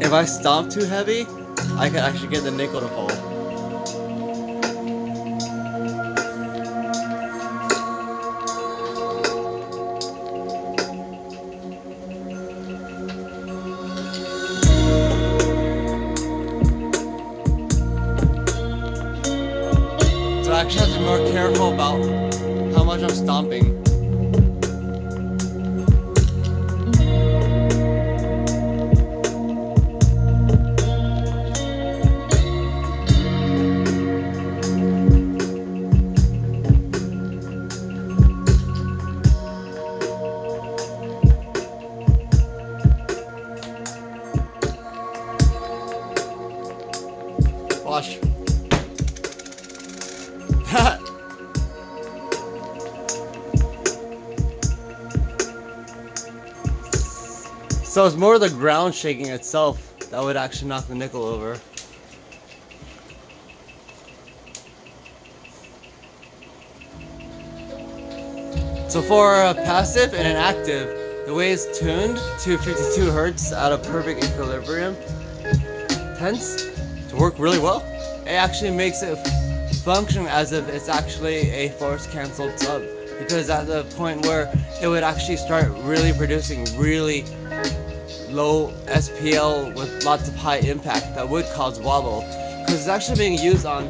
if I stomp too heavy, I can actually get the nickel to fall. So I actually have to be more careful about how much I'm stomping. so it's more the ground shaking itself that would actually knock the nickel over. So for a passive and an active, the way it's tuned to 52 hertz at a perfect equilibrium tends to work really well. It actually makes it function as if it's actually a force cancelled sub. Because at the point where it would actually start really producing really low SPL with lots of high impact that would cause wobble. Because it's actually being used on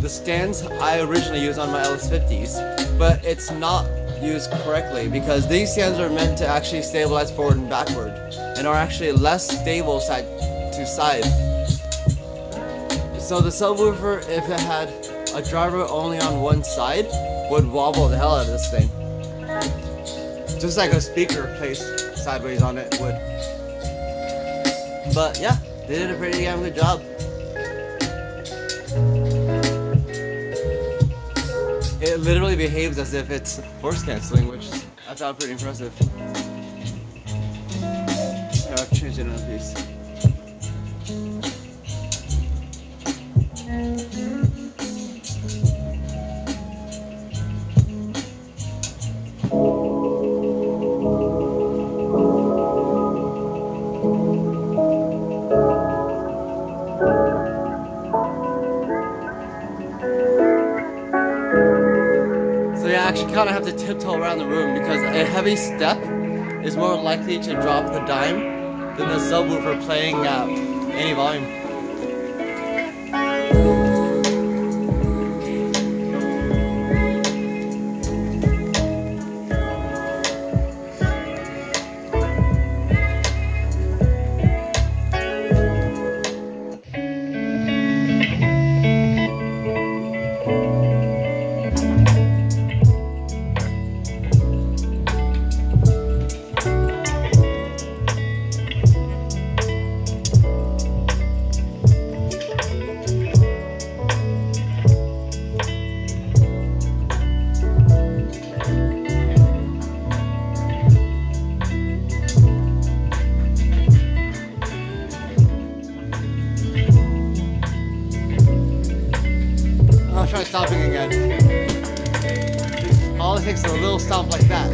the stands I originally used on my LS50s but it's not used correctly because these stands are meant to actually stabilize forward and backward and are actually less stable side to side so the subwoofer, if it had a driver only on one side, would wobble the hell out of this thing. Just like a speaker placed sideways on it would. But yeah, they did a pretty damn good job. It literally behaves as if it's force canceling, which I found pretty impressive. I've changed it in a piece. Actually kind of have to tiptoe around the room because a heavy step is more likely to drop the dime than the subwoofer playing at any volume. Stomping again. All it takes is a little stomp like that.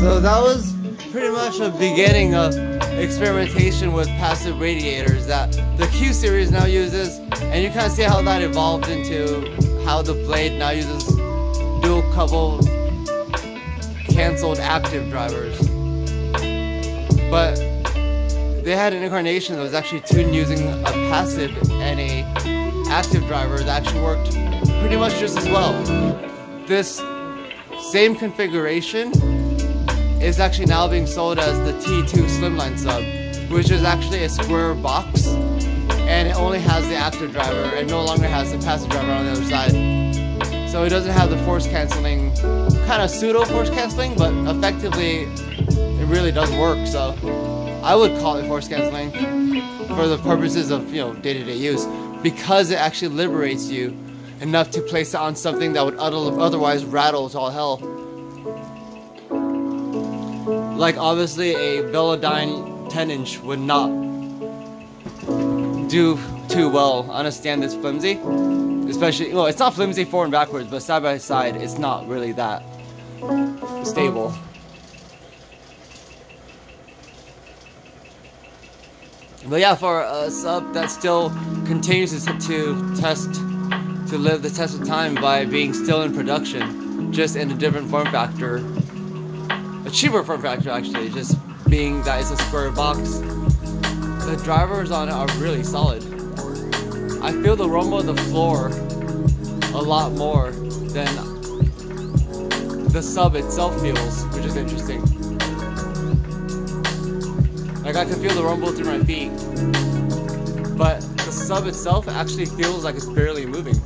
So that was pretty much a beginning of experimentation with passive radiators that the Q series now uses, and you kind of see how that evolved into how the Blade now uses dual couple canceled active drivers. But they had an incarnation that was actually tuned using a passive and a active driver that actually worked pretty much just as well. This same configuration is actually now being sold as the T2 Slimline sub, which is actually a square box and it only has the active driver and no longer has the passive driver on the other side. So it doesn't have the force canceling, kind of pseudo force canceling, but effectively it really does work. So I would call it force canceling for the purposes of you know day-to-day use because it actually liberates you enough to place it on something that would otherwise rattle to all hell. Like obviously a Velodyne 10 inch would not do too well. I understand it's flimsy, especially well, it's not flimsy forward and backwards, but side by side, it's not really that stable. But yeah, for a sub that still continues to, to test, to live the test of time by being still in production, just in a different form factor, a cheaper form factor actually, just being that it's a square box. The drivers on it are really solid. I feel the rumble of the floor a lot more than the sub itself feels, which is interesting. Like I can feel the rumble through my feet. But the sub itself actually feels like it's barely moving.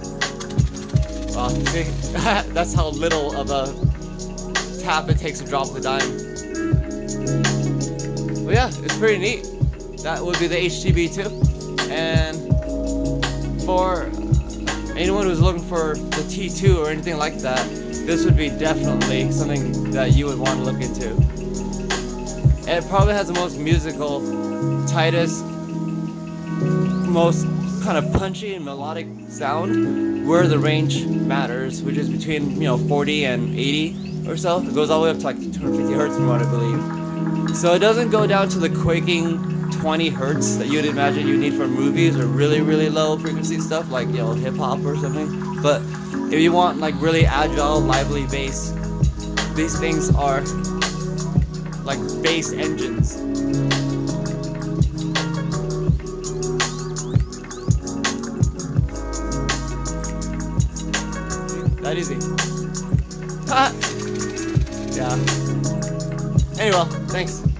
Wow, see? That's how little of a tap it takes to drop the dime. But yeah, it's pretty neat. That would be the HTB2. And for anyone who's looking for the T2 or anything like that, this would be definitely something that you would want to look into. And it probably has the most musical, tightest, most kind of punchy and melodic sound where the range matters, which is between, you know, 40 and 80 or so. It goes all the way up to like 250 hertz from what I believe. So it doesn't go down to the quaking 20 hertz that you'd imagine you need for movies or really, really low frequency stuff like, you know, hip hop or something. But if you want like really agile, lively bass, these things are like bass engines. That easy. Ha! yeah. Anyway, thanks.